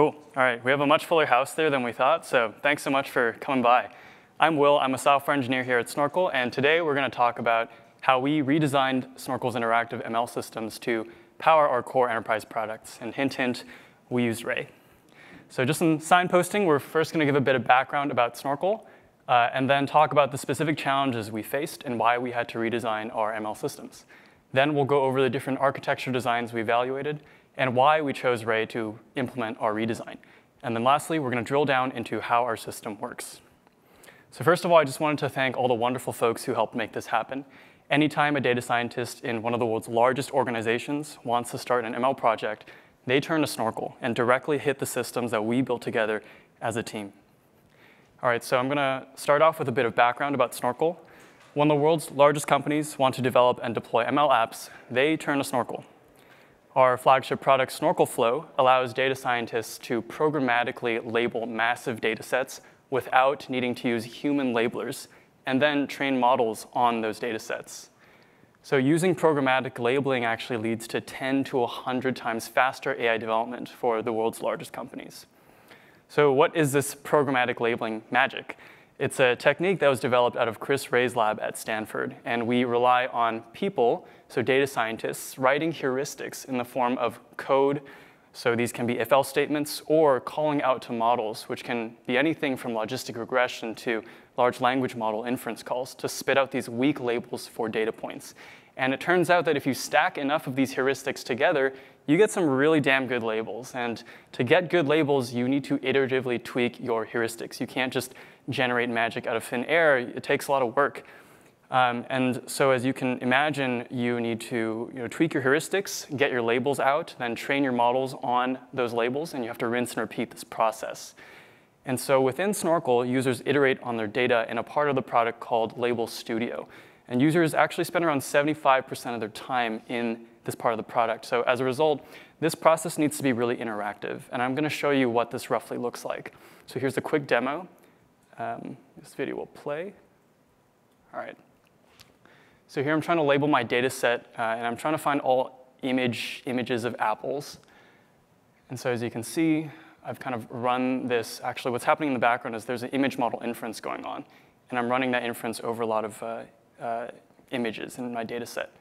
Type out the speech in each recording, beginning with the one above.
Cool. All right, we have a much fuller house there than we thought, so thanks so much for coming by. I'm Will, I'm a software engineer here at Snorkel, and today we're gonna talk about how we redesigned Snorkel's interactive ML systems to power our core enterprise products. And hint, hint, we used Ray. So just some signposting, we're first gonna give a bit of background about Snorkel, uh, and then talk about the specific challenges we faced and why we had to redesign our ML systems. Then we'll go over the different architecture designs we evaluated, and why we chose Ray to implement our redesign. And then lastly, we're going to drill down into how our system works. So first of all, I just wanted to thank all the wonderful folks who helped make this happen. Anytime a data scientist in one of the world's largest organizations wants to start an ML project, they turn to Snorkel and directly hit the systems that we built together as a team. All right, so I'm going to start off with a bit of background about Snorkel. When the world's largest companies want to develop and deploy ML apps, they turn to Snorkel. Our flagship product, Snorkel Flow, allows data scientists to programmatically label massive data sets without needing to use human labelers and then train models on those data sets. So using programmatic labeling actually leads to 10 to 100 times faster AI development for the world's largest companies. So what is this programmatic labeling magic? It's a technique that was developed out of Chris Ré's lab at Stanford, and we rely on people, so data scientists, writing heuristics in the form of code. So these can be if-else statements or calling out to models, which can be anything from logistic regression to large language model inference calls to spit out these weak labels for data points. And it turns out that if you stack enough of these heuristics together, you get some really damn good labels. And to get good labels, you need to iteratively tweak your heuristics. You can't just generate magic out of thin air. It takes a lot of work. Um, and so as you can imagine, you need to you know, tweak your heuristics, get your labels out, then train your models on those labels, and you have to rinse and repeat this process. And so within Snorkel, users iterate on their data in a part of the product called Label Studio. And users actually spend around 75% of their time in this part of the product. So as a result, this process needs to be really interactive. And I'm going to show you what this roughly looks like. So here's a quick demo. Um, this video will play. All right. So here I'm trying to label my data set, uh, and I'm trying to find all image images of apples. And so as you can see, I've kind of run this. Actually, what's happening in the background is there's an image model inference going on, and I'm running that inference over a lot of uh, uh, images in my data set.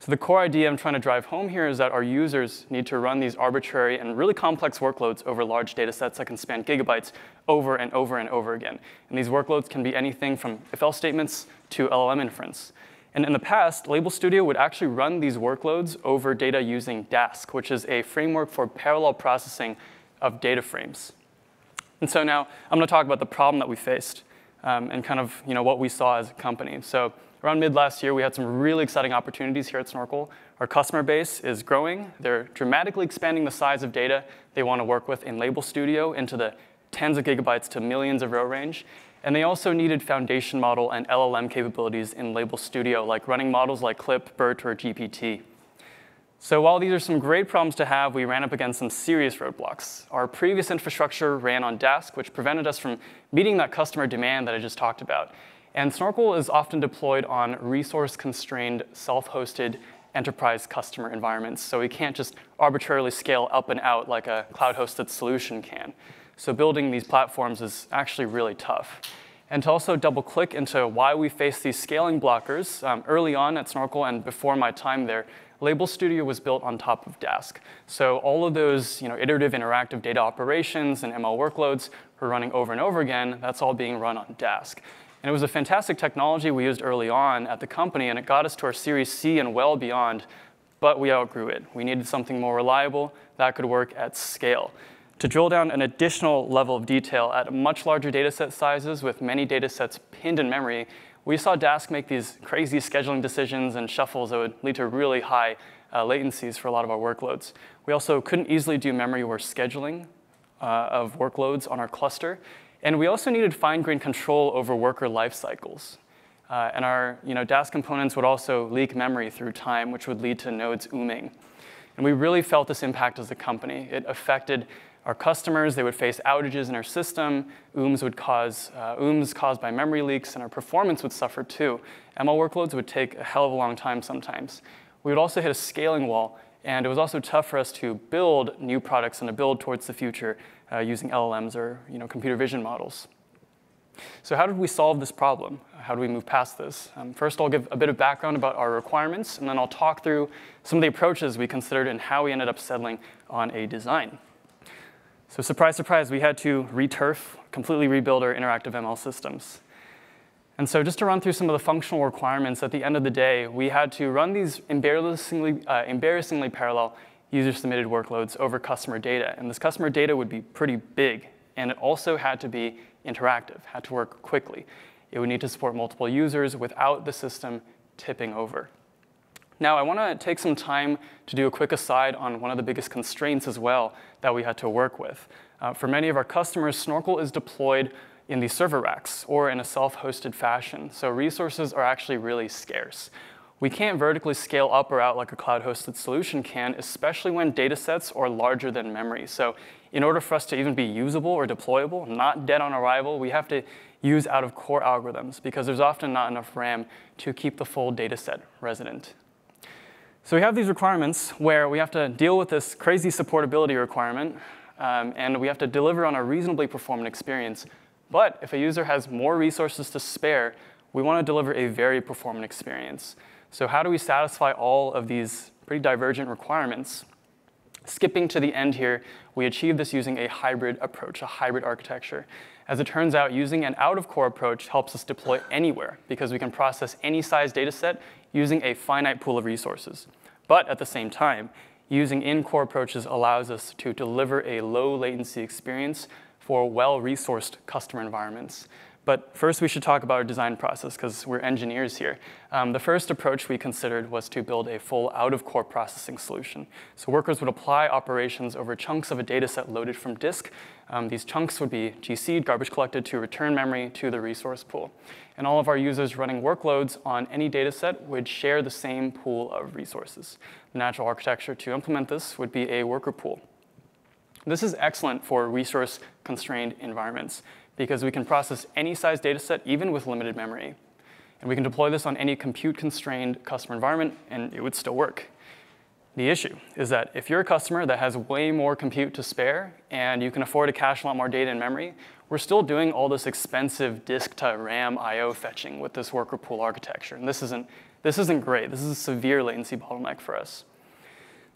So the core idea I'm trying to drive home here is that our users need to run these arbitrary and really complex workloads over large data sets that can span gigabytes over and over and over again. And these workloads can be anything from if-else statements to LLM inference. And in the past, Label Studio would actually run these workloads over data using Dask, which is a framework for parallel processing of data frames. And so now I'm going to talk about the problem that we faced um, and kind of you know, what we saw as a company. So Around mid last year, we had some really exciting opportunities here at Snorkel. Our customer base is growing. They're dramatically expanding the size of data they want to work with in Label Studio into the tens of gigabytes to millions of row range. And they also needed foundation model and LLM capabilities in Label Studio, like running models like CLIP, BERT, or GPT. So while these are some great problems to have, we ran up against some serious roadblocks. Our previous infrastructure ran on Dask, which prevented us from meeting that customer demand that I just talked about. And Snorkel is often deployed on resource-constrained, self-hosted enterprise customer environments. So we can't just arbitrarily scale up and out like a cloud-hosted solution can. So building these platforms is actually really tough. And to also double click into why we face these scaling blockers, um, early on at Snorkel and before my time there, Label Studio was built on top of Dask. So all of those you know, iterative interactive data operations and ML workloads were running over and over again. That's all being run on Dask. And it was a fantastic technology we used early on at the company, and it got us to our Series C and well beyond, but we outgrew it. We needed something more reliable that could work at scale. To drill down an additional level of detail at much larger data set sizes with many data sets pinned in memory, we saw Dask make these crazy scheduling decisions and shuffles that would lead to really high uh, latencies for a lot of our workloads. We also couldn't easily do memory or scheduling uh, of workloads on our cluster, and we also needed fine-grained control over worker life cycles. Uh, and our you know, Dask components would also leak memory through time, which would lead to nodes ooming. And we really felt this impact as a company. It affected our customers. They would face outages in our system. OOMs would cause uh, OOMs caused by memory leaks, and our performance would suffer too. ML workloads would take a hell of a long time sometimes. We would also hit a scaling wall And it was also tough for us to build new products and to build towards the future uh, using LLMs or you know, computer vision models. So how did we solve this problem? How do we move past this? Um, first, I'll give a bit of background about our requirements, and then I'll talk through some of the approaches we considered and how we ended up settling on a design. So surprise, surprise, we had to returf, completely rebuild our interactive ML systems. And so just to run through some of the functional requirements, at the end of the day, we had to run these embarrassingly, uh, embarrassingly parallel user-submitted workloads over customer data. And this customer data would be pretty big, and it also had to be interactive, had to work quickly. It would need to support multiple users without the system tipping over. Now, I want to take some time to do a quick aside on one of the biggest constraints as well that we had to work with. Uh, for many of our customers, Snorkel is deployed in these server racks or in a self-hosted fashion, so resources are actually really scarce. We can't vertically scale up or out like a cloud-hosted solution can, especially when data sets are larger than memory. So in order for us to even be usable or deployable, not dead on arrival, we have to use out-of-core algorithms because there's often not enough RAM to keep the full data set resident. So we have these requirements where we have to deal with this crazy supportability requirement, um, and we have to deliver on a reasonably performant experience. But if a user has more resources to spare, we want to deliver a very performant experience. So how do we satisfy all of these pretty divergent requirements? Skipping to the end here, we achieve this using a hybrid approach, a hybrid architecture. As it turns out, using an out-of-core approach helps us deploy anywhere because we can process any size data set using a finite pool of resources. But at the same time, using in-core approaches allows us to deliver a low latency experience for well-resourced customer environments. But first, we should talk about our design process because we're engineers here. Um, the first approach we considered was to build a full out-of-core processing solution. So workers would apply operations over chunks of a data set loaded from disk. Um, these chunks would be GC'd, garbage collected to return memory to the resource pool. And all of our users running workloads on any data set would share the same pool of resources. The natural architecture to implement this would be a worker pool. This is excellent for resource-constrained environments because we can process any size data set, even with limited memory. And we can deploy this on any compute-constrained customer environment, and it would still work. The issue is that if you're a customer that has way more compute to spare and you can afford to cache a lot more data in memory, we're still doing all this expensive disk to RAM I.O. fetching with this worker pool architecture. And this isn't, this isn't great. This is a severe latency bottleneck for us.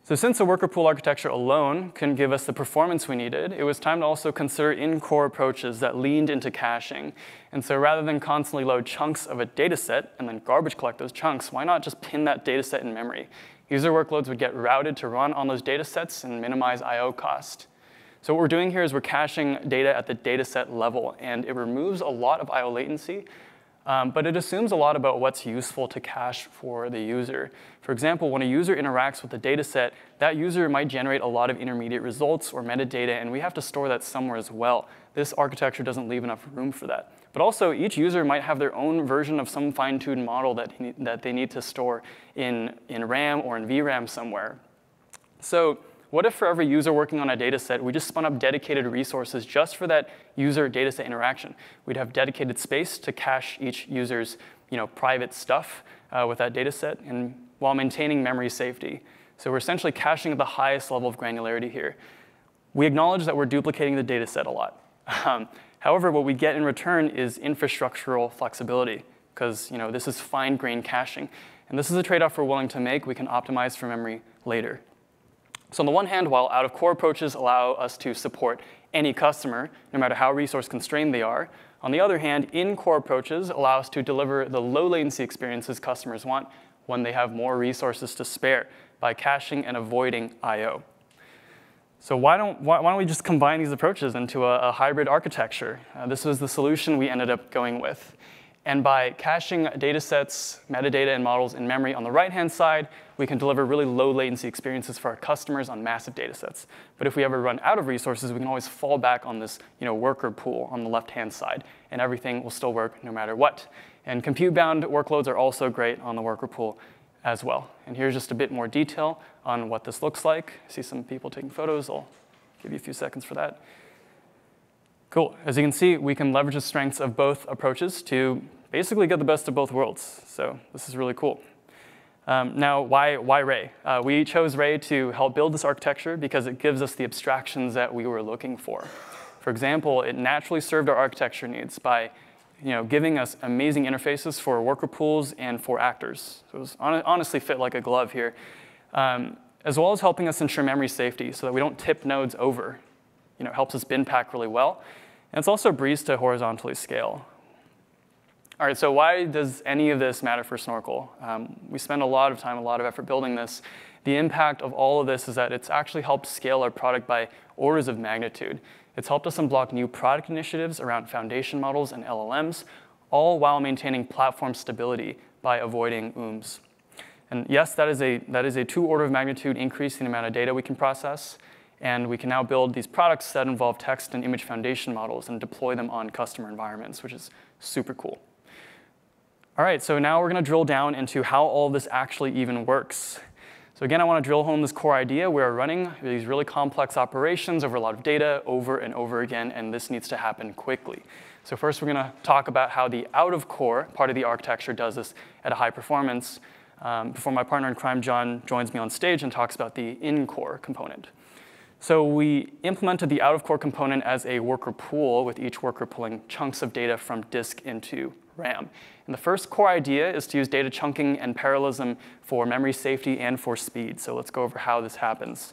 So since the worker pool architecture alone couldn't give us the performance we needed, it was time to also consider in-core approaches that leaned into caching. And so rather than constantly load chunks of a data set and then garbage collect those chunks, why not just pin that data set in memory? User workloads would get routed to run on those data sets and minimize I.O. cost. So what we're doing here is we're caching data at the data set level, and it removes a lot of I.O. latency um, but it assumes a lot about what's useful to cache for the user. For example, when a user interacts with the data set, that user might generate a lot of intermediate results or metadata, and we have to store that somewhere as well. This architecture doesn't leave enough room for that. But also, each user might have their own version of some fine-tuned model that, that they need to store in, in RAM or in VRAM somewhere. So what if for every user working on a data set, we just spun up dedicated resources just for that user data set interaction? We'd have dedicated space to cache each user's you know, private stuff uh, with that data set and while maintaining memory safety. So we're essentially caching at the highest level of granularity here. We acknowledge that we're duplicating the data set a lot. Um, however, what we get in return is infrastructural flexibility because you know, this is fine-grained caching. And this is a trade-off we're willing to make. We can optimize for memory later. So on the one hand, while out-of-core approaches allow us to support any customer, no matter how resource constrained they are, on the other hand, in-core approaches allow us to deliver the low latency experiences customers want when they have more resources to spare by caching and avoiding I.O. So why don't, why, why, don't we just combine these approaches into a, a hybrid architecture? Uh, this was the solution we ended up going with. And by caching data sets, metadata, and models in memory on the right-hand side, we can deliver really low latency experiences for our customers on massive data sets. But if we ever run out of resources, we can always fall back on this you know, worker pool on the left-hand side, and everything will still work no matter what. And compute-bound workloads are also great on the worker pool as well. And here's just a bit more detail on what this looks like. I see some people taking photos. I'll give you a few seconds for that. Cool. As you can see, we can leverage the strengths of both approaches to basically get the best of both worlds. So this is really cool. Um, now, why, why Ray? Uh, we chose Ray to help build this architecture because it gives us the abstractions that we were looking for. For example, it naturally served our architecture needs by you know, giving us amazing interfaces for worker pools and for actors. So it was on, honestly fit like a glove here, um, as well as helping us ensure memory safety so that we don't tip nodes over. You know, it helps us bin pack really well. And it's also a breeze to horizontally scale. All right, so why does any of this matter for Snorkel? Um, we spend a lot of time, a lot of effort building this. The impact of all of this is that it's actually helped scale our product by orders of magnitude. It's helped us unblock new product initiatives around foundation models and LLMs, all while maintaining platform stability by avoiding OOMs. And yes, that is a, that is a two order of magnitude increase in the amount of data we can process. And we can now build these products that involve text and image foundation models and deploy them on customer environments, which is super cool. All right, so now we're going to drill down into how all this actually even works. So again, I want to drill home this core idea. We're running these really complex operations over a lot of data over and over again, and this needs to happen quickly. So first, we're going to talk about how the out-of-core part of the architecture does this at a high performance um, before my partner in crime, John, joins me on stage and talks about the in-core component. So we implemented the out-of-core component as a worker pool, with each worker pulling chunks of data from disk into RAM. And the first core idea is to use data chunking and parallelism for memory safety and for speed. So let's go over how this happens.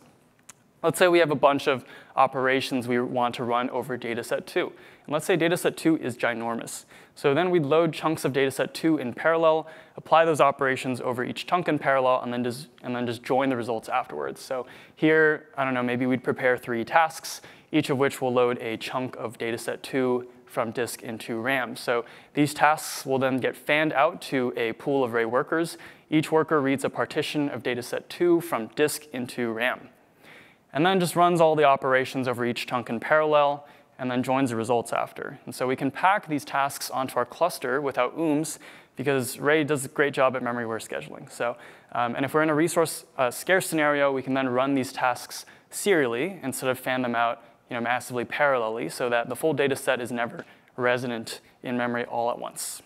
Let's say we have a bunch of operations we want to run over dataset 2. And let's say dataset 2 is ginormous. So then we'd load chunks of dataset 2 in parallel, apply those operations over each chunk in parallel, and then just, and then just join the results afterwards. So here, I don't know, maybe we'd prepare three tasks, each of which will load a chunk of dataset 2 from disk into RAM. So these tasks will then get fanned out to a pool of Ray workers. Each worker reads a partition of dataset 2 from disk into RAM. And then just runs all the operations over each chunk in parallel, and then joins the results after. And so we can pack these tasks onto our cluster without OOMs because Ray does a great job at memory aware scheduling. So, um, and if we're in a resource uh, scarce scenario, we can then run these tasks serially instead of fan them out you know, massively parallelly so that the full data set is never resident in memory all at once.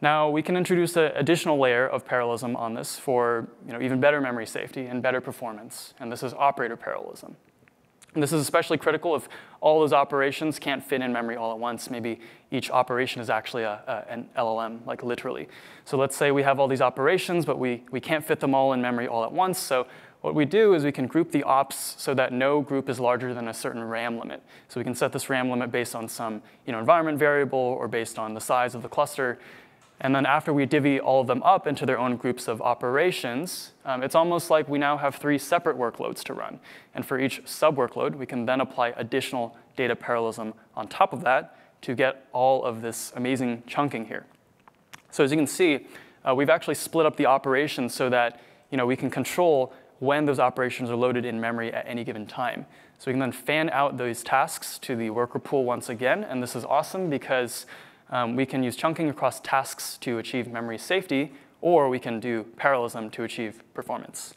Now, we can introduce an additional layer of parallelism on this for you know, even better memory safety and better performance, and this is operator parallelism. And this is especially critical if all those operations can't fit in memory all at once. Maybe each operation is actually a, a, an LLM, like literally. So let's say we have all these operations, but we, we can't fit them all in memory all at once. So what we do is we can group the ops so that no group is larger than a certain RAM limit. So we can set this RAM limit based on some you know, environment variable or based on the size of the cluster. And then after we divvy all of them up into their own groups of operations, um, it's almost like we now have three separate workloads to run. And for each sub-workload, we can then apply additional data parallelism on top of that to get all of this amazing chunking here. So as you can see, uh, we've actually split up the operations so that you know, we can control when those operations are loaded in memory at any given time. So we can then fan out those tasks to the worker pool once again, and this is awesome because um, we can use chunking across tasks to achieve memory safety, or we can do parallelism to achieve performance.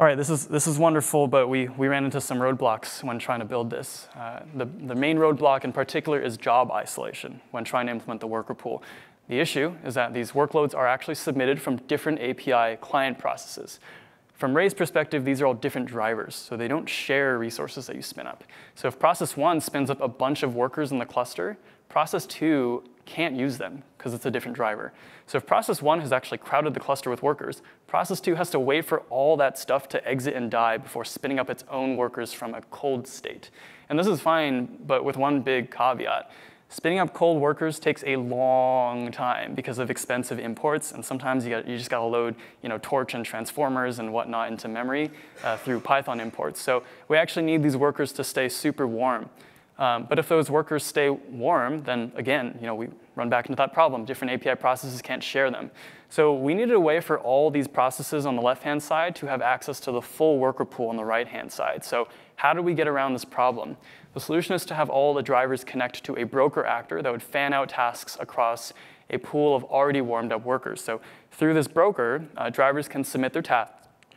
All right, this is, this is wonderful, but we, we ran into some roadblocks when trying to build this. Uh, the, the main roadblock in particular is job isolation when trying to implement the worker pool. The issue is that these workloads are actually submitted from different API client processes. From Ray's perspective, these are all different drivers, so they don't share resources that you spin up. So if process one spins up a bunch of workers in the cluster, process two can't use them because it's a different driver. So if process one has actually crowded the cluster with workers, process two has to wait for all that stuff to exit and die before spinning up its own workers from a cold state. And this is fine, but with one big caveat. Spinning up cold workers takes a long time because of expensive imports, and sometimes you, got, you just got to load you know, torch and transformers and whatnot into memory uh, through Python imports. So we actually need these workers to stay super warm. Um, but if those workers stay warm, then again, you know, we run back into that problem. Different API processes can't share them. So we needed a way for all these processes on the left-hand side to have access to the full worker pool on the right-hand side. So how do we get around this problem? The solution is to have all the drivers connect to a broker actor that would fan out tasks across a pool of already warmed up workers. So through this broker, uh, drivers can submit their ta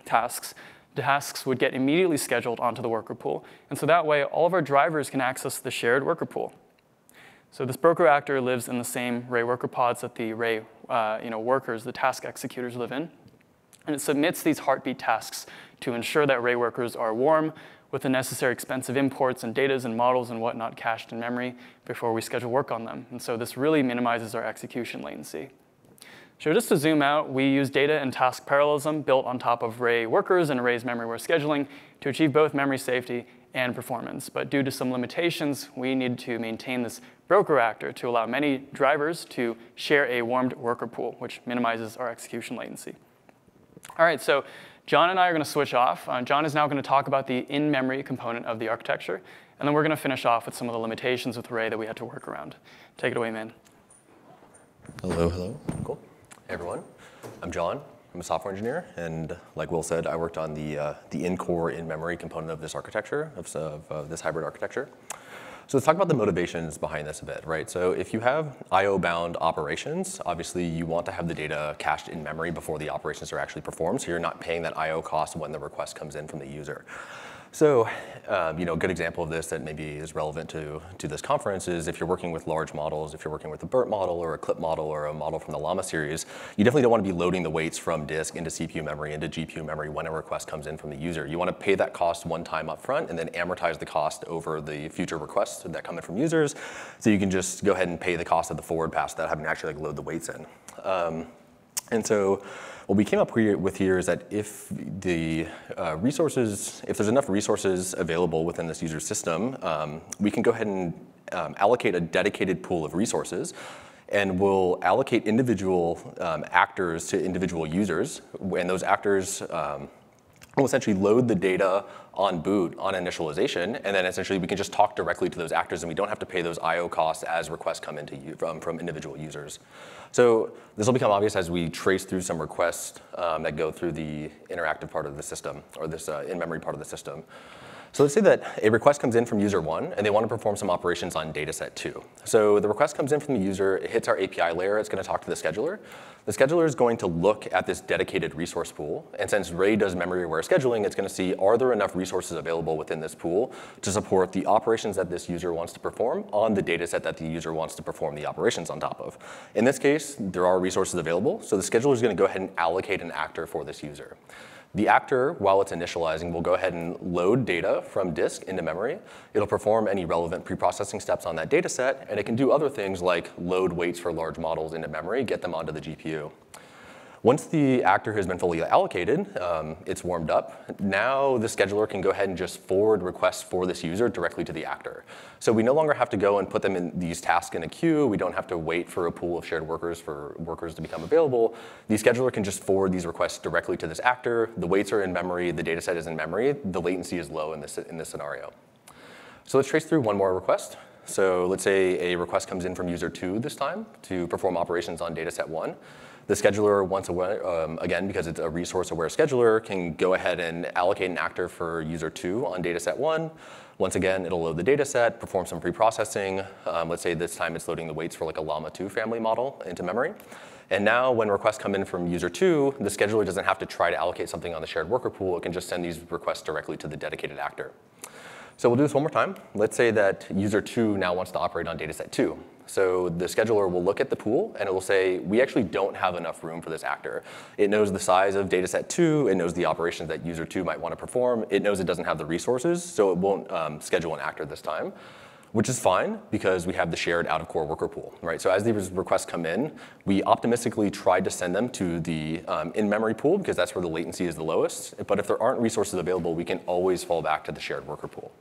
tasks. Tasks would get immediately scheduled onto the worker pool. And so that way, all of our drivers can access the shared worker pool. So this broker actor lives in the same Ray worker pods that the Ray uh, you know, workers, the task executors live in. And it submits these heartbeat tasks to ensure that Ray workers are warm with the necessary expensive imports and datas and models and whatnot cached in memory before we schedule work on them. And so this really minimizes our execution latency. So just to zoom out, we use data and task parallelism built on top of Ray workers and Ray's memory-aware scheduling to achieve both memory safety and performance. But due to some limitations, we need to maintain this broker actor to allow many drivers to share a warmed worker pool, which minimizes our execution latency. All right, so John and I are going to switch off. Uh, John is now going to talk about the in-memory component of the architecture, and then we're going to finish off with some of the limitations with Ray that we had to work around. Take it away, man. Hello, hello. Cool. Everyone. I'm John. I'm a software engineer, and like Will said, I worked on the, uh, the in-core in-memory component of this architecture, of, of uh, this hybrid architecture. So let's talk about the motivations behind this a bit, right? So if you have IO-bound operations, obviously you want to have the data cached in memory before the operations are actually performed, so you're not paying that IO cost when the request comes in from the user. So, um, you know, a good example of this that maybe is relevant to, to this conference is if you're working with large models, if you're working with a BERT model or a CLIP model or a model from the Llama series, you definitely don't want to be loading the weights from disk into CPU memory, into GPU memory when a request comes in from the user. You want to pay that cost one time up front and then amortize the cost over the future requests that come in from users. So you can just go ahead and pay the cost of the forward pass without having to actually like load the weights in. Um, and so what we came up with here is that if the uh, resources, if there's enough resources available within this user system, um, we can go ahead and um, allocate a dedicated pool of resources and we'll allocate individual um, actors to individual users, and those actors um, will essentially load the data on boot on initialization, and then essentially we can just talk directly to those actors, and we don't have to pay those I/O costs as requests come into you from, from individual users. So this will become obvious as we trace through some requests um, that go through the interactive part of the system, or this uh, in-memory part of the system. So let's say that a request comes in from user one, and they want to perform some operations on dataset two. So the request comes in from the user, it hits our API layer, it's going to talk to the scheduler. The scheduler is going to look at this dedicated resource pool, and since Ray does memory-aware scheduling, it's going to see are there enough resources available within this pool to support the operations that this user wants to perform on the dataset that the user wants to perform the operations on top of. In this case, there are resources available, so the scheduler is going to go ahead and allocate an actor for this user. The actor, while it's initializing, will go ahead and load data from disk into memory. It'll perform any relevant preprocessing steps on that data set, and it can do other things like load weights for large models into memory, get them onto the GPU. Once the actor has been fully allocated, um, it's warmed up, now the scheduler can go ahead and just forward requests for this user directly to the actor. So we no longer have to go and put them in these tasks in a queue. We don't have to wait for a pool of shared workers for workers to become available. The scheduler can just forward these requests directly to this actor. The weights are in memory, the data set is in memory. The latency is low in this, in this scenario. So let's trace through one more request. So let's say a request comes in from user two this time to perform operations on dataset one. The scheduler, once um, again, because it's a resource-aware scheduler, can go ahead and allocate an actor for user two on dataset one. Once again, it'll load the dataset, perform some pre-processing. Um, let's say this time it's loading the weights for like a Llama 2 family model into memory. And now when requests come in from user two, the scheduler doesn't have to try to allocate something on the shared worker pool. It can just send these requests directly to the dedicated actor. So we'll do this one more time. Let's say that user two now wants to operate on dataset two. So the scheduler will look at the pool and it will say, we actually don't have enough room for this actor. It knows the size of dataset two, it knows the operations that user two might want to perform, it knows it doesn't have the resources, so it won't um, schedule an actor this time which is fine because we have the shared out-of-core worker pool, right? So as these requests come in, we optimistically tried to send them to the um, in-memory pool because that's where the latency is the lowest. But if there aren't resources available, we can always fall back to the shared worker pool.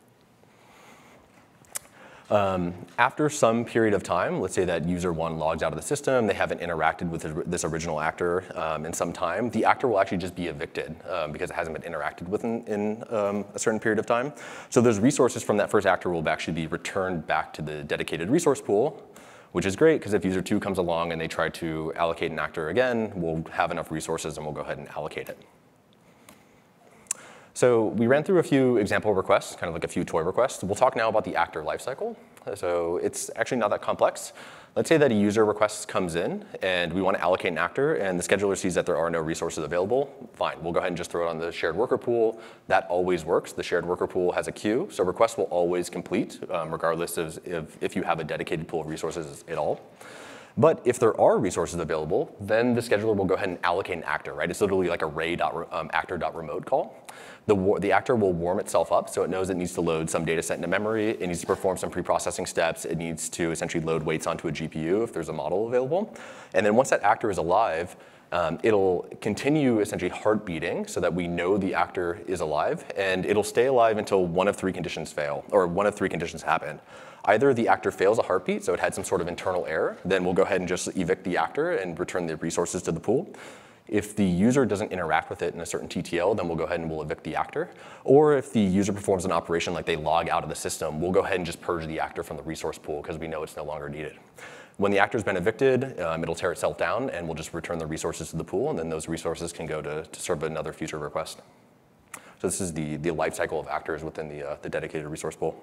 Um, after some period of time, let's say that user one logs out of the system, they haven't interacted with this original actor um, in some time, the actor will actually just be evicted um, because it hasn't been interacted with in, in um, a certain period of time. So those resources from that first actor will actually be returned back to the dedicated resource pool, which is great because if user two comes along and they try to allocate an actor again, we'll have enough resources and we'll go ahead and allocate it. So we ran through a few example requests, kind of like a few toy requests. We'll talk now about the actor lifecycle. So it's actually not that complex. Let's say that a user request comes in and we want to allocate an actor and the scheduler sees that there are no resources available. Fine, we'll go ahead and just throw it on the shared worker pool. That always works. The shared worker pool has a queue, so requests will always complete um, regardless of if, if you have a dedicated pool of resources at all. But if there are resources available, then the scheduler will go ahead and allocate an actor, right? It's literally like a ray.actor.remote um, call. The, the actor will warm itself up, so it knows it needs to load some data set into memory, it needs to perform some pre-processing steps, it needs to essentially load weights onto a GPU if there's a model available. And then once that actor is alive, um, it'll continue essentially heart beating so that we know the actor is alive, and it'll stay alive until one of three conditions fail, or one of three conditions happen. Either the actor fails a heartbeat, so it had some sort of internal error, then we'll go ahead and just evict the actor and return the resources to the pool. If the user doesn't interact with it in a certain TTL, then we'll go ahead and we'll evict the actor. Or if the user performs an operation like they log out of the system, we'll go ahead and just purge the actor from the resource pool because we know it's no longer needed. When the actor's been evicted, um, it'll tear itself down and we'll just return the resources to the pool and then those resources can go to, to serve another future request. So this is the, the life cycle of actors within the, uh, the dedicated resource pool.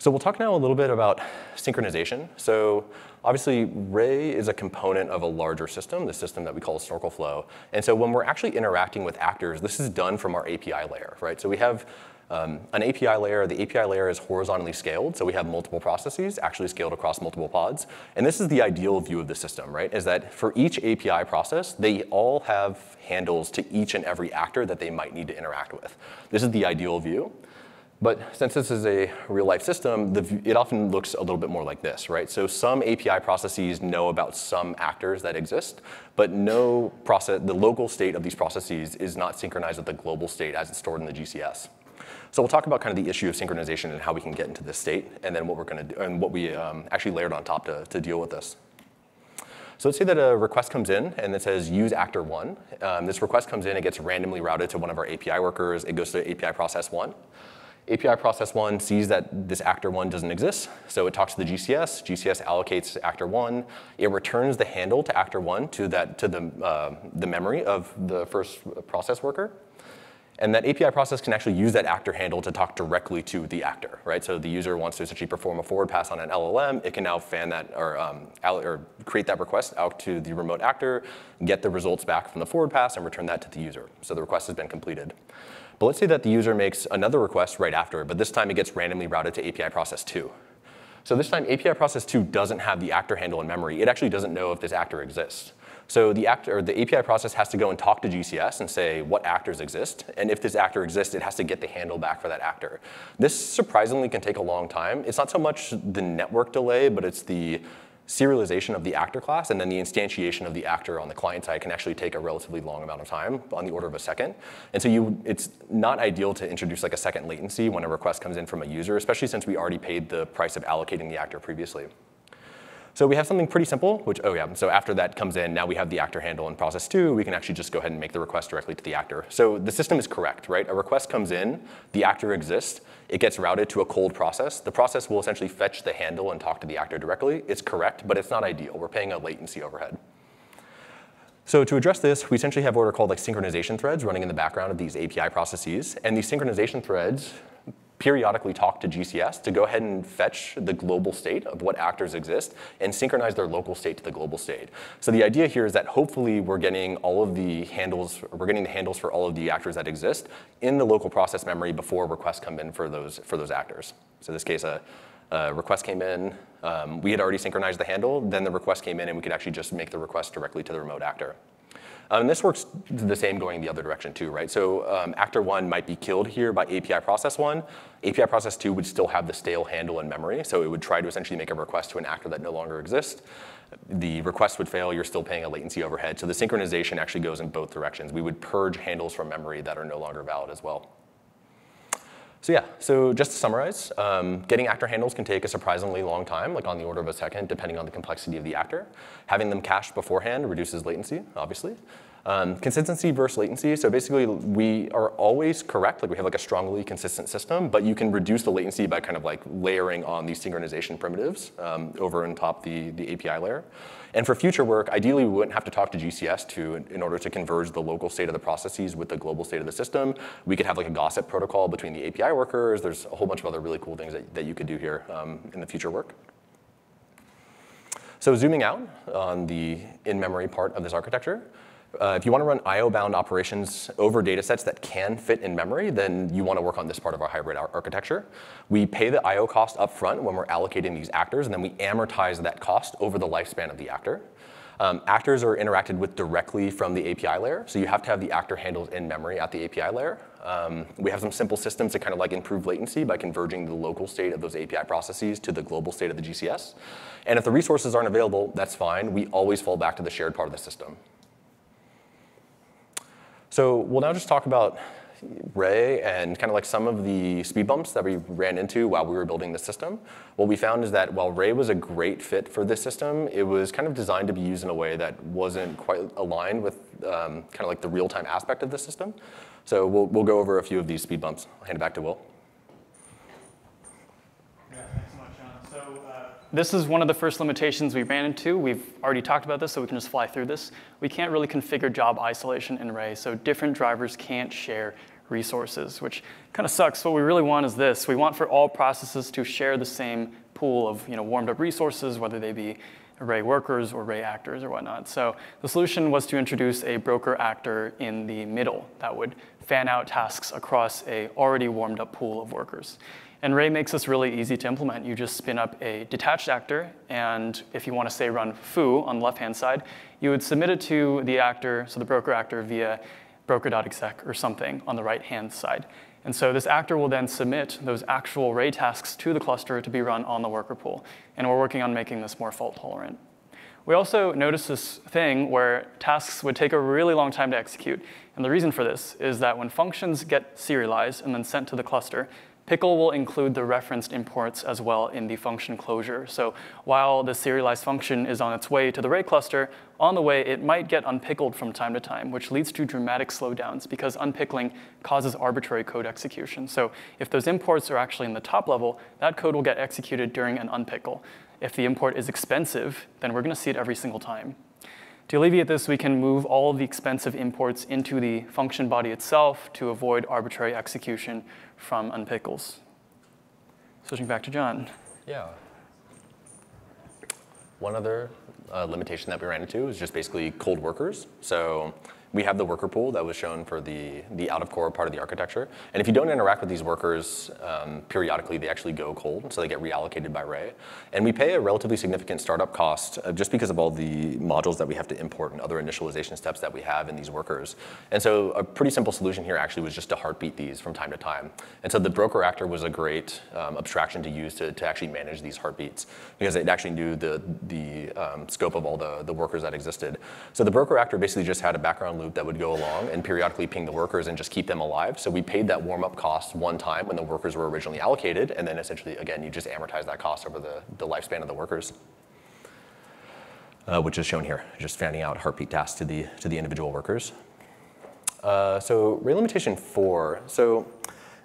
So we'll talk now a little bit about synchronization. So obviously, Ray is a component of a larger system, the system that we call Snorkel Flow. And so when we're actually interacting with actors, this is done from our API layer, right? So we have um, an API layer, the API layer is horizontally scaled, so we have multiple processes actually scaled across multiple pods. And this is the ideal view of the system, right? Is that for each API process, they all have handles to each and every actor that they might need to interact with. This is the ideal view. But since this is a real life system, the, it often looks a little bit more like this, right? So some API processes know about some actors that exist, but no process, the local state of these processes is not synchronized with the global state as it's stored in the GCS. So we'll talk about kind of the issue of synchronization and how we can get into this state, and then what we're to do, and what we um, actually layered on top to, to deal with this. So let's say that a request comes in and it says use actor one. Um, this request comes in, it gets randomly routed to one of our API workers, it goes to API process one. API process one sees that this actor one doesn't exist, so it talks to the GCS. GCS allocates actor one. It returns the handle to actor one to that to the uh, the memory of the first process worker. And that API process can actually use that actor handle to talk directly to the actor, right? So the user wants to essentially perform a forward pass on an LLM. It can now fan that or, um, or create that request out to the remote actor, get the results back from the forward pass, and return that to the user. So the request has been completed. But let's say that the user makes another request right after, but this time it gets randomly routed to API process 2. So this time API process 2 doesn't have the actor handle in memory. It actually doesn't know if this actor exists. So the, actor, the API process has to go and talk to GCS and say what actors exist. And if this actor exists, it has to get the handle back for that actor. This surprisingly can take a long time. It's not so much the network delay, but it's the serialization of the actor class and then the instantiation of the actor on the client side can actually take a relatively long amount of time, on the order of a second. And so you, it's not ideal to introduce like a second latency when a request comes in from a user, especially since we already paid the price of allocating the actor previously. So we have something pretty simple, which, oh yeah, so after that comes in, now we have the actor handle in process two, we can actually just go ahead and make the request directly to the actor. So the system is correct, right? A request comes in, the actor exists, it gets routed to a cold process. The process will essentially fetch the handle and talk to the actor directly. It's correct, but it's not ideal. We're paying a latency overhead. So to address this, we essentially have what are called like synchronization threads running in the background of these API processes. And these synchronization threads periodically talk to GCS to go ahead and fetch the global state of what actors exist and synchronize their local state to the global state. So the idea here is that hopefully we're getting all of the handles, we're getting the handles for all of the actors that exist in the local process memory before requests come in for those, for those actors. So in this case, a, a request came in, um, we had already synchronized the handle, then the request came in and we could actually just make the request directly to the remote actor. Um, and this works the same going the other direction too, right? So um, actor one might be killed here by API process one. API process two would still have the stale handle in memory, so it would try to essentially make a request to an actor that no longer exists. The request would fail, you're still paying a latency overhead. So the synchronization actually goes in both directions. We would purge handles from memory that are no longer valid as well. So yeah, so just to summarize, um, getting actor handles can take a surprisingly long time, like on the order of a second, depending on the complexity of the actor. Having them cached beforehand reduces latency, obviously. Um, consistency versus latency. So basically, we are always correct. Like we have like a strongly consistent system, but you can reduce the latency by kind of like layering on these synchronization primitives um, over and top the, the API layer. And for future work, ideally, we wouldn't have to talk to GCS to in order to converge the local state of the processes with the global state of the system. We could have like a gossip protocol between the API workers. There's a whole bunch of other really cool things that, that you could do here um, in the future work. So zooming out on the in-memory part of this architecture, uh, if you want to run IO-bound operations over data sets that can fit in memory, then you want to work on this part of our hybrid ar architecture. We pay the IO cost upfront when we're allocating these actors, and then we amortize that cost over the lifespan of the actor. Um, actors are interacted with directly from the API layer, so you have to have the actor handled in memory at the API layer. Um, we have some simple systems to kind of like improve latency by converging the local state of those API processes to the global state of the GCS. And if the resources aren't available, that's fine. We always fall back to the shared part of the system. So we'll now just talk about Ray and kind of like some of the speed bumps that we ran into while we were building the system. What we found is that while Ray was a great fit for this system, it was kind of designed to be used in a way that wasn't quite aligned with um, kind of like the real-time aspect of the system. So we'll, we'll go over a few of these speed bumps. I'll hand it back to Will. This is one of the first limitations we ran into. We've already talked about this, so we can just fly through this. We can't really configure job isolation in Ray, so different drivers can't share resources, which kind of sucks. What we really want is this. We want for all processes to share the same pool of you know, warmed up resources, whether they be Ray workers or Ray actors or whatnot. So the solution was to introduce a broker actor in the middle that would fan out tasks across a already warmed up pool of workers. And Ray makes this really easy to implement. You just spin up a detached actor, and if you want to say run foo on the left-hand side, you would submit it to the actor, so the broker actor, via broker.exec or something on the right-hand side. And so this actor will then submit those actual Ray tasks to the cluster to be run on the worker pool. And we're working on making this more fault tolerant. We also noticed this thing where tasks would take a really long time to execute. And the reason for this is that when functions get serialized and then sent to the cluster, Pickle will include the referenced imports as well in the function closure. So while the serialized function is on its way to the Ray cluster, on the way it might get unpickled from time to time, which leads to dramatic slowdowns because unpickling causes arbitrary code execution. So if those imports are actually in the top level, that code will get executed during an unpickle. If the import is expensive, then we're going to see it every single time. To alleviate this, we can move all the expensive imports into the function body itself to avoid arbitrary execution from unpickles. Switching back to John. Yeah. One other uh, limitation that we ran into is just basically cold workers. So we have the worker pool that was shown for the, the out-of-core part of the architecture. And if you don't interact with these workers um, periodically, they actually go cold, so they get reallocated by Ray. And we pay a relatively significant startup cost uh, just because of all the modules that we have to import and other initialization steps that we have in these workers. And so a pretty simple solution here actually was just to heartbeat these from time to time. And so the broker actor was a great um, abstraction to use to, to actually manage these heartbeats because it actually knew the, the um, scope of all the, the workers that existed. So the broker actor basically just had a background loop that would go along and periodically ping the workers and just keep them alive. So we paid that warm-up cost one time when the workers were originally allocated, and then essentially, again, you just amortize that cost over the, the lifespan of the workers. Uh, which is shown here, just fanning out heartbeat tasks to the, to the individual workers. Uh, so Ray limitation four. So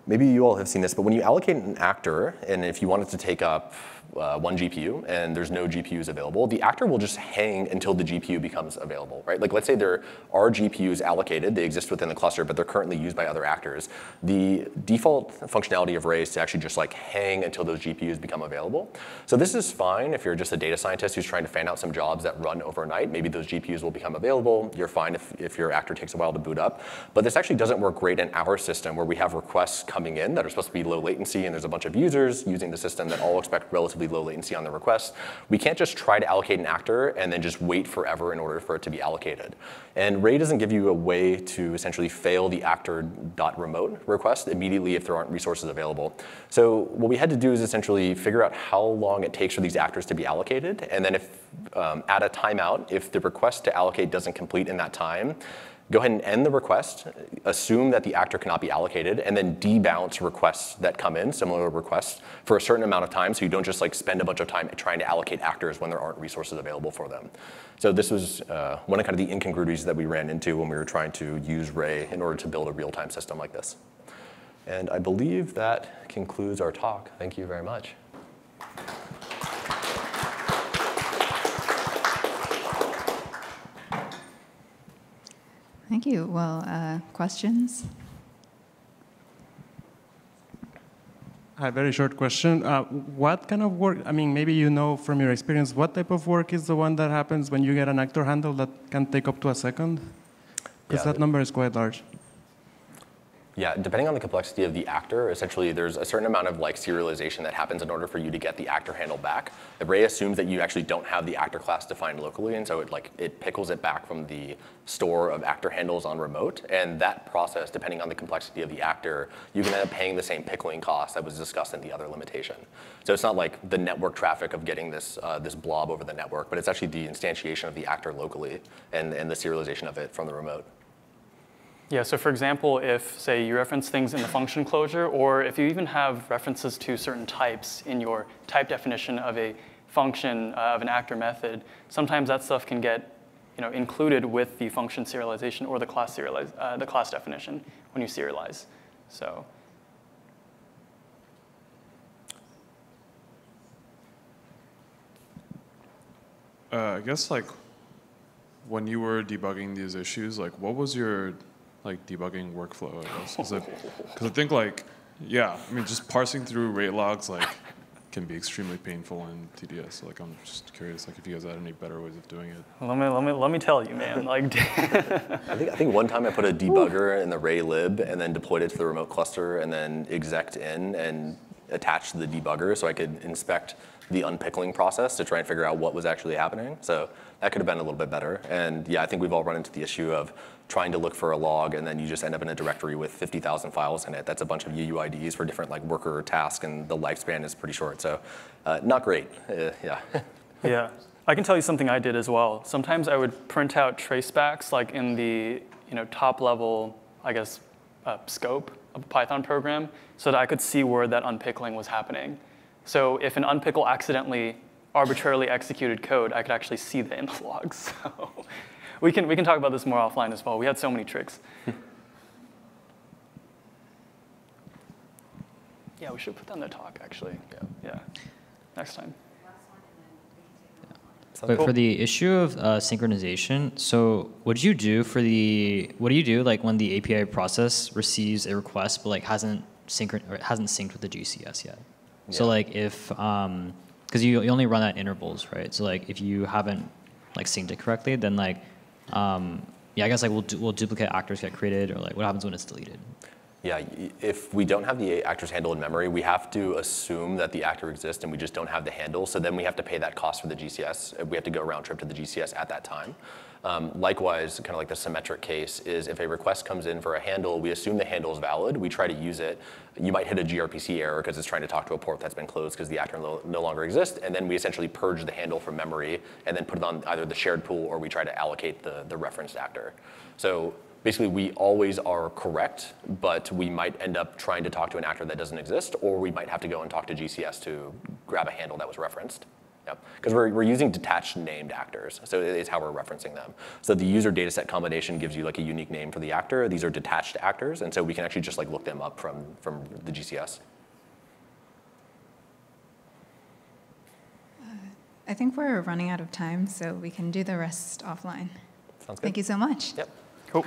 maybe you all have seen this, but when you allocate an actor, and if you wanted to take up uh, one GPU and there's no GPUs available, the actor will just hang until the GPU becomes available, right? Like let's say there are GPUs allocated, they exist within the cluster, but they're currently used by other actors. The default functionality of Ray is to actually just like hang until those GPUs become available. So this is fine if you're just a data scientist who's trying to fan out some jobs that run overnight. Maybe those GPUs will become available. You're fine if, if your actor takes a while to boot up. But this actually doesn't work great in our system where we have requests coming in that are supposed to be low latency and there's a bunch of users using the system that all expect relatively relatively low latency on the request. We can't just try to allocate an actor and then just wait forever in order for it to be allocated. And Ray doesn't give you a way to essentially fail the actor.remote request immediately if there aren't resources available. So what we had to do is essentially figure out how long it takes for these actors to be allocated. And then if um, at a timeout, if the request to allocate doesn't complete in that time, go ahead and end the request, assume that the actor cannot be allocated, and then debounce requests that come in, similar requests, for a certain amount of time so you don't just like spend a bunch of time trying to allocate actors when there aren't resources available for them. So this was uh, one of kind of the incongruities that we ran into when we were trying to use Ray in order to build a real-time system like this. And I believe that concludes our talk. Thank you very much. Thank you. Well, uh, questions? Hi, very short question. Uh, what kind of work, I mean, maybe you know from your experience, what type of work is the one that happens when you get an actor handle that can take up to a second? Because Yeah, that number is quite large. Yeah, depending on the complexity of the actor, essentially there's a certain amount of like serialization that happens in order for you to get the actor handle back. Ray assumes that you actually don't have the actor class defined locally, and so it like it pickles it back from the store of actor handles on remote. And that process, depending on the complexity of the actor, you can end up paying the same pickling cost that was discussed in the other limitation. So it's not like the network traffic of getting this uh, this blob over the network, but it's actually the instantiation of the actor locally and, and the serialization of it from the remote. Yeah, so for example, if, say, you reference things in the function closure, or if you even have references to certain types in your type definition of a function uh, of an actor method, sometimes that stuff can get you know, included with the function serialization or the class, serialize, uh, the class definition when you serialize. So Uh, I guess like when you were debugging these issues, like what was your like debugging workflow? I guess because I think like yeah, I mean just parsing through Ray logs like can be extremely painful and tedious. Like I'm just curious like if you guys had any better ways of doing it. let me, let me, let me tell you, man. Like, I think, I think one time I put a debugger in the Ray lib and then deployed it to the remote cluster and then execed in and attached the debugger so I could inspect the unpickling process to try and figure out what was actually happening. So that could have been a little bit better. And yeah, I think we've all run into the issue of trying to look for a log and then you just end up in a directory with 50,000 files in it. That's a bunch of UUIDs for different like worker tasks and the lifespan is pretty short. So uh, not great, uh, yeah. yeah. I can tell you something I did as well. Sometimes I would print out tracebacks like in the you know, top level, I guess, uh, scope of a Python program so that I could see where that unpickling was happening. So if an unpickle accidentally arbitrarily executed code, I could actually see that in the logs. So we can, we can talk about this more offline as well. We had so many tricks. yeah, we should put that in the talk, actually. Yeah. Yeah, next time. But Cool. for the issue of uh, synchronization, so what do you do for the what do you do like when the API process receives a request but like hasn't synchron or hasn't synced with the GCS yet? So like if um because you, you only run at intervals, right? So like if you haven't like synced it correctly, then like um yeah, I guess like will du- will duplicate actors get created or like what happens when it's deleted? Yeah, if we don't have the actor's handle in memory, we have to assume that the actor exists and we just don't have the handle. So then we have to pay that cost for the GCS. We have to go round trip to the GCS at that time. Um, likewise, kind of like the symmetric case is if a request comes in for a handle, we assume the handle is valid. We try to use it. You might hit a gRPC error because it's trying to talk to a port that's been closed because the actor no, no longer exists. And then we essentially purge the handle from memory and then put it on either the shared pool or we try to allocate the, the referenced actor. So basically we always are correct, but we might end up trying to talk to an actor that doesn't exist, or we might have to go and talk to GCS to grab a handle that was referenced. Because we're, we're using detached named actors, so it is how we're referencing them. So the user dataset combination gives you like a unique name for the actor. These are detached actors, and so we can actually just like look them up from, from the GCS. Uh, I think we're running out of time, so we can do the rest offline. Sounds good? Thank you so much. Yep. Cool.